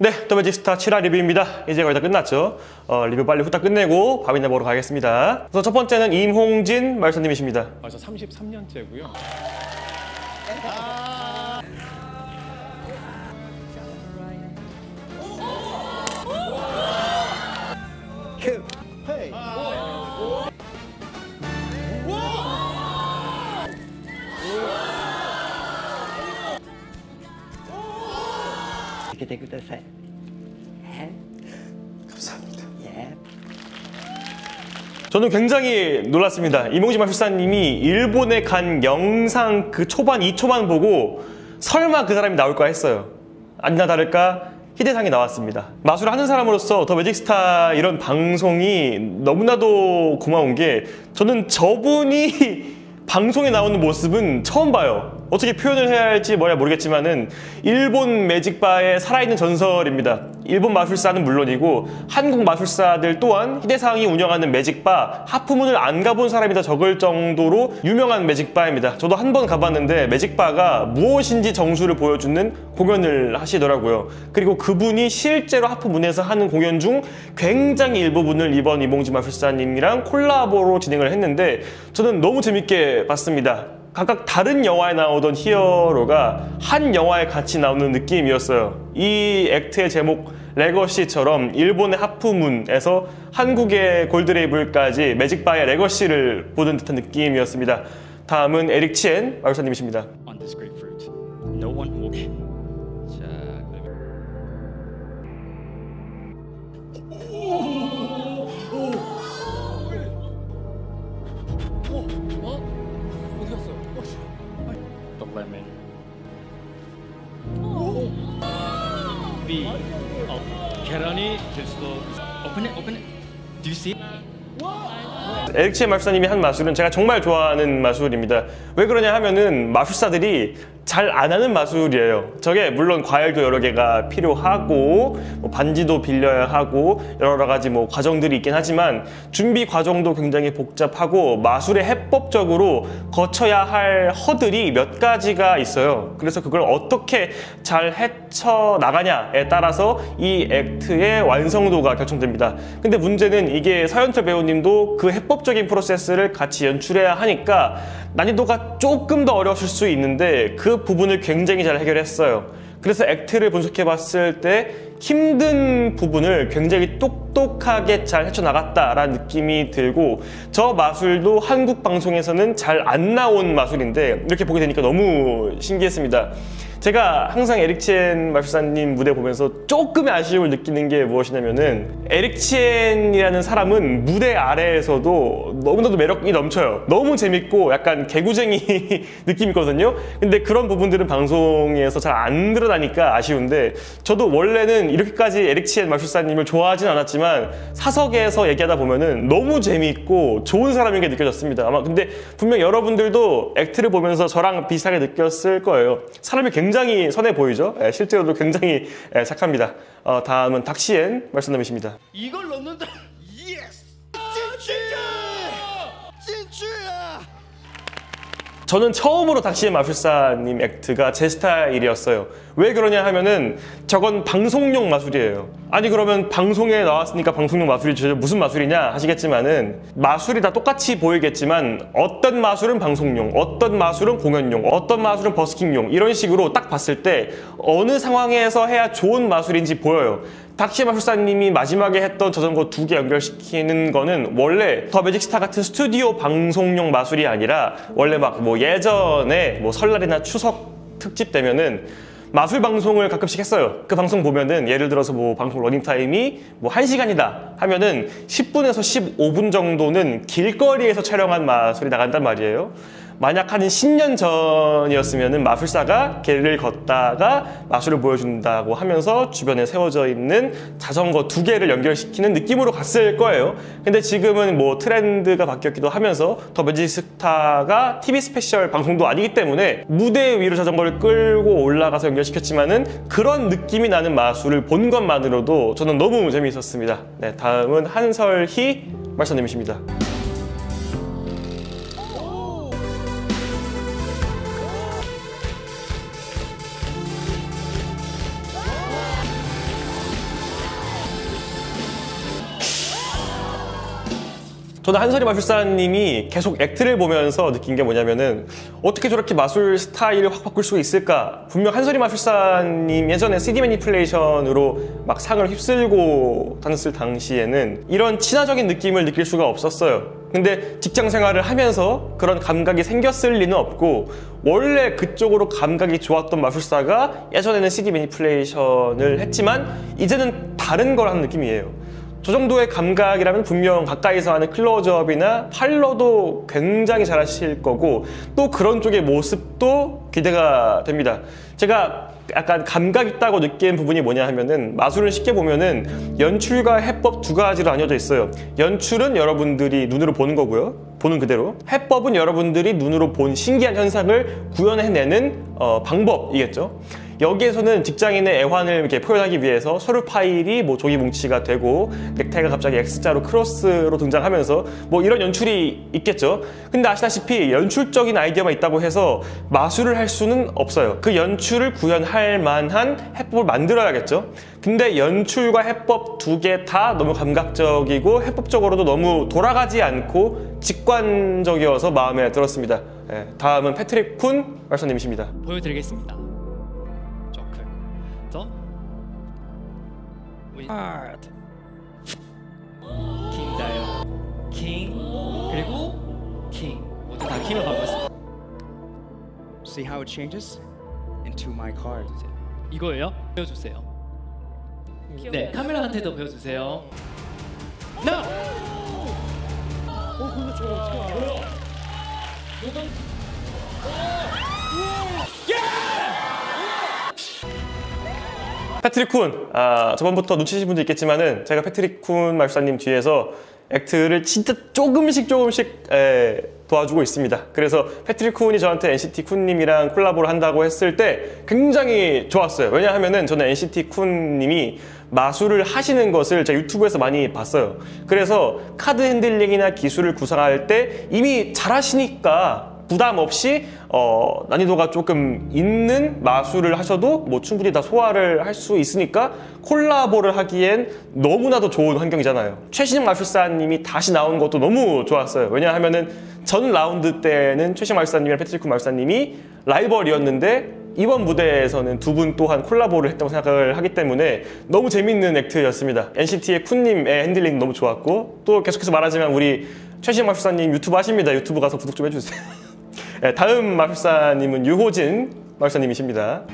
네, 더매직 스타 7화 리뷰입니다. 이제 거의 다 끝났죠. 어, 리뷰 빨리 후딱 끝내고 밥이나 먹으러 가겠습니다. 그래서 첫 번째는 임홍진 말씀님이십니다. 아, 저 33년째고요. 이렇 게 되ください。 감사합니다. 예. 저는 굉장히 놀랐습니다. 이몽지 마술사님이 일본에 간 영상 그 초반 2초만 보고 설마 그 사람이 나올까 했어요. 아니나 다를까 희대상이 나왔습니다. 마술을 하는 사람으로서 더 매직스타 이런 방송이 너무나도 고마운 게 저는 저분이 방송에 나오는 모습은 처음 봐요. 어떻게 표현을 해야 할지 뭐야 모르겠지만은 일본 매직바의 살아있는 전설입니다. 일본 마술사는 물론이고 한국 마술사들 또한 히데상이 운영하는 매직바 하프문을 안 가본 사람이 더 적을 정도로 유명한 매직바입니다. 저도 한 번 가봤는데 매직바가 무엇인지 정수를 보여주는 공연을 하시더라고요. 그리고 그분이 실제로 하프문에서 하는 공연 중 굉장히 일부분을 이번 이봉지 마술사님이랑 콜라보로 진행을 했는데 저는 너무 재밌게 봤습니다. 각각 다른 영화에 나오던 히어로가 한 영화에 같이 나오는 느낌이었어요. 이 act의 제목 legacy처럼 일본의 하프문에서 한국의 골드레이블까지 매직바의 legacy를 보는 듯한 느낌이었습니다. 다음은 에릭 치엔 마술사님이십니다. 될 수도. Open it, open it. Do you see? 치엔 마술사님이 한 마술은 제가 정말 좋아하는 마술입니다. 왜 그러냐 하면은 마술사들이 잘 안 하는 마술이에요. 저게 물론 과일도 여러 개가 필요하고 뭐 반지도 빌려야 하고 여러 가지 뭐 과정들이 있긴 하지만 준비 과정도 굉장히 복잡하고 마술의 해법적으로 거쳐야 할 허들이 몇 가지가 있어요. 그래서 그걸 어떻게 잘 헤쳐 나가냐에 따라서 이 액트의 완성도가 결정됩니다. 근데 문제는 이게 서현철 배우님도 그 해법적인 프로세스를 같이 연출해야 하니까 난이도가 조금 더 어려우실 수 있는데 그 부분을 굉장히 잘 해결했어요. 그래서 액트를 분석해 봤을 때 힘든 부분을 굉장히 똑 똑하게 잘 헤쳐나갔다라는 느낌이 들고 저 마술도 한국 방송에서는 잘 안 나온 마술인데 이렇게 보게 되니까 너무 신기했습니다. 제가 항상 에릭 치엔 마술사님 무대 보면서 조금의 아쉬움을 느끼는 게 무엇이냐면은 에릭 치엔이라는 사람은 무대 아래에서도 너무나도 매력이 넘쳐요. 너무 재밌고 약간 개구쟁이 느낌이거든요. 근데 그런 부분들은 방송에서 잘 안 드러나니까 아쉬운데 저도 원래는 이렇게까지 에릭 치엔 마술사님을 좋아하진 않았지만 사석에서 얘기하다 보면은 너무 재밌고 좋은 사람인 게 느껴졌습니다. 아마 근데 분명 여러분들도 act를 보면서 저랑 비슷하게 느꼈을 거예요. 사람이 굉장히 선해 보이죠? 예, 실제로도 굉장히 예, 착합니다. 어, 다음은 닥시 마술사님이십니다. 이걸 넣는다. Yes. 진출. 진출이야. 저는 처음으로 닥시의 마술사님 act가 제 스타일이었어요. 왜 그러냐 하면은 저건 방송용 마술이에요. 아니 그러면 방송에 나왔으니까 방송용 마술이죠. 무슨 마술이냐 하시겠지만은 마술이 다 똑같이 보이겠지만 어떤 마술은 방송용, 어떤 마술은 공연용, 어떤 마술은 버스킹용 이런 식으로 딱 봤을 때 어느 상황에서 해야 좋은 마술인지 보여요. 닥시 마술사님이 마지막에 했던 자전거 두 개 연결시키는 거는 원래 더 매직스타 같은 스튜디오 방송용 마술이 아니라 원래 막 뭐 예전에 뭐 설날이나 추석 특집 되면은 마술 방송을 가끔씩 했어요. 그 방송 보면은 예를 들어서 뭐 방송 러닝 타임이 뭐 1시간이다 하면은 10분에서 15분 정도는 길거리에서 촬영한 마술이 나간단 말이에요. 만약 한 10년 전이었으면 마술사가 길을 걷다가 마술을 보여준다고 하면서 주변에 세워져 있는 자전거 두 개를 연결시키는 느낌으로 갔을 거예요. 근데 지금은 뭐 트렌드가 바뀌었기도 하면서 더 매직스타가 TV 스페셜 방송도 아니기 때문에 무대 위로 자전거를 끌고 올라가서 연결시켰지만은 그런 느낌이 나는 마술을 본 것만으로도 저는 너무 재미있었습니다. 네, 다음은 한설희 마술사님이십니다. 저는 한설이 마술사님이 계속 액트를 보면서 느낀 게 뭐냐면은 어떻게 저렇게 마술 스타일을 확 바꿀 수가 있을까? 분명 한설이 마술사님 예전에 CD 매니플레이션으로 막 상을 휩쓸고 다녔을 당시에는 이런 친화적인 느낌을 느낄 수가 없었어요. 근데 직장 생활을 하면서 그런 감각이 생겼을 리는 없고 원래 그쪽으로 감각이 좋았던 마술사가 예전에는 CD 매니플레이션을 했지만 이제는 다른 걸 하는 느낌이에요. 저 정도의 감각이라면 분명 가까이서 하는 클로즈업이나 팔로도 굉장히 잘하실 거고 또 그런 쪽의 모습도 기대가 됩니다. 제가 약간 감각 있다고 느낀 부분이 뭐냐 하면은 마술을 쉽게 보면은 연출과 해법 두 가지로 나뉘어져 있어요. 연출은 여러분들이 눈으로 보는 거고요. 보는 그대로. 해법은 여러분들이 눈으로 본 신기한 현상을 구현해내는 어, 방법이겠죠. 여기에서는 직장인의 애환을 이렇게 표현하기 위해서 서류 파일이 뭐 종이 뭉치가 되고 넥타이가 갑자기 X자로 크로스로 등장하면서 뭐 이런 연출이 있겠죠. 근데 아시다시피 연출적인 아이디어만 있다고 해서 마술을 할 수는 없어요. 그 연출을 구현할 만한 해법을 만들어야겠죠. 근데 연출과 해법 두 개 다 너무 감각적이고 해법적으로도 너무 돌아가지 않고 직관적이어서 마음에 들었습니다. 예, 다음은 패트릭 쿤 말씀님이십니다. 보여드리겠습니다. 하트. 킹다요. 킹. 그리고 킹. 모두 다 킹을 받고 있습니다. See how it changes into my card. 이거예요? 보여주세요. 네, 카메라한테도 보여주세요. Now. 패트릭 쿤, 아, 저번부터 눈치채신 분도 있겠지만은 제가 패트릭 쿤 마술사님 뒤에서 act를 진짜 조금씩 조금씩 에, 도와주고 있습니다. 그래서 패트릭 쿤이 저한테 NCT 쿤님이랑 콜라보를 한다고 했을 때 굉장히 좋았어요. 왜냐하면은 저는 NCT 쿤님이 마술을 하시는 것을 제가 유튜브에서 많이 봤어요. 그래서 카드 핸들링이나 기술을 구상할 때 이미 잘하시니까 부담 없이 어, 난이도가 조금 있는 마술을 하셔도 뭐 충분히 다 소화를 할 수 있으니까 콜라보를 하기엔 너무나도 좋은 환경이잖아요. 최신영 마술사님이 다시 나온 것도 너무 좋았어요. 왜냐하면은 전 라운드 때는 최신영 마술사님이랑 패트릭 쿤 마술사님이 라이벌이었는데 이번 무대에서는 두 분 또한 콜라보를 했다고 생각을 하기 때문에 너무 재밌는 act였습니다. NCT의 쿤님의 핸들링 너무 좋았고 또 계속해서 말하지만 우리 최신영 마술사님 유튜브 하십니다. 유튜브 가서 구독 좀 해주세요. 네, 다음 마술사님은 유호진 마술사님이십니다.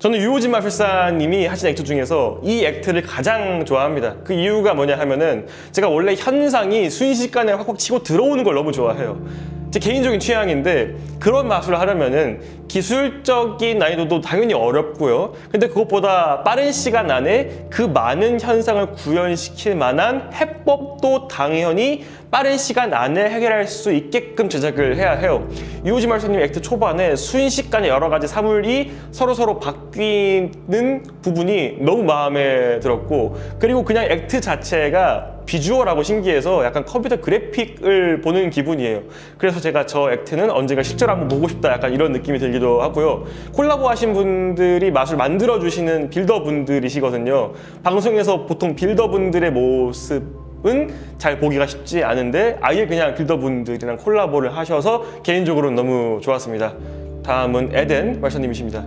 저는 유호진 마술사님이 하신 액트 중에서 이 액트를 가장 좋아합니다. 그 이유가 뭐냐 하면은 제가 원래 현상이 순식간에 확확 치고 들어오는 걸 너무 좋아해요. 제 개인적인 취향인데 그런 마술을 하려면은 기술적인 난이도도 당연히 어렵고요. 근데 그것보다 빠른 시간 안에 그 많은 현상을 구현시킬 만한 해법도 당연히 빠른 시간 안에 해결할 수 있게끔 제작을 해야 해요. 유호지 말씀님 액트 초반에 순식간에 여러 가지 사물이 서로서로 바뀌는 부분이 너무 마음에 들었고 그리고 그냥 액트 자체가 비주얼하고 신기해서 약간 컴퓨터 그래픽을 보는 기분이에요. 그래서 제가 저 액트는 언젠가 실제로 한번 보고 싶다 약간 이런 느낌이 들기도 하고요. 콜라보 하신 분들이 마술 만들어 주시는 빌더 분들이시거든요. 방송에서 보통 빌더 분들의 모습 은잘 보기가 쉽지 않은데 아예 그냥 빌더분들이랑 콜라보를 하셔서 개인적으로는 너무 좋았습니다. 다음은 에덴 말사님이십니다.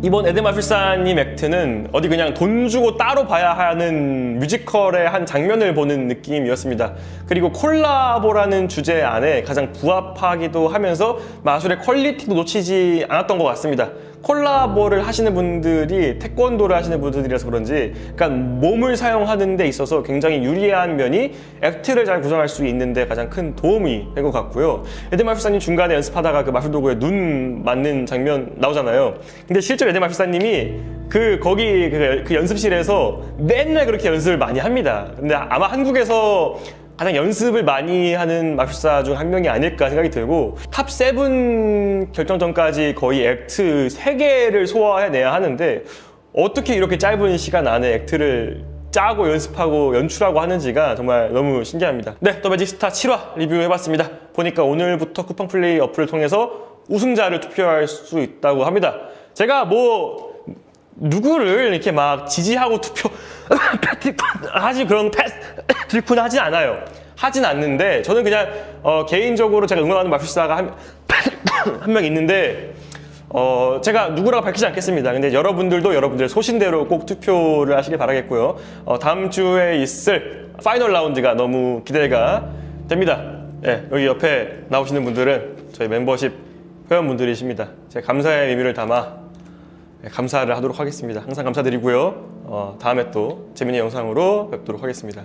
이번 에드마술사님 act는 어디 그냥 돈 주고 따로 봐야 하는 뮤지컬의 한 장면을 보는 느낌이었습니다. 그리고 콜라보라는 주제 안에 가장 부합하기도 하면서 마술의 퀄리티도 놓치지 않았던 것 같습니다. 콜라보를 하시는 분들이 태권도를 하시는 분들이라서 그런지 그러니까 몸을 사용하는 데 있어서 굉장히 유리한 면이 act를 잘 구성할 수 있는데 가장 큰 도움이 된 것 같고요. 에드 마술사님 중간에 연습하다가 그 마술 도구에 눈 맞는 장면 나오잖아요. 근데 실제로 에드 마술사님이 그 거기 그, 그 연습실에서 맨날 그렇게 연습을 많이 합니다. 근데 아마 한국에서 가장 연습을 많이 하는 마술사 중 한 명이 아닐까 생각이 들고 top 7 결정전까지 거의 act 3개를 소화해내야 하는데 어떻게 이렇게 짧은 시간 안에 act를 짜고 연습하고 연출하고 하는지가 정말 너무 신기합니다. 네, 더 매직 스타 7화 리뷰해봤습니다. 보니까 오늘부터 쿠팡 플레이 어플을 통해서 우승자를 투표할 수 있다고 합니다. 제가 뭐 누구를 이렇게 막 지지하고 투표 하지 그런 패스 트리쿠는 하진 않아요. 하진 않는데 저는 그냥 어, 개인적으로 제가 응원하는 마술사가 한명 있는데 어, 제가 누구라고 밝히지 않겠습니다. 근데 여러분들도 여러분들의 소신대로 꼭 투표를 하시길 바라겠고요. 어, 다음 주에 있을 final 라운드가 너무 기대가 됩니다. 예, 여기 옆에 나오시는 분들은 저희 멤버십 회원분들이십니다. 제가 감사의 의미를 담아 예, 감사를 하도록 하겠습니다. 항상 감사드리고요. 어, 다음에 또 재밌는 영상으로 뵙도록 하겠습니다.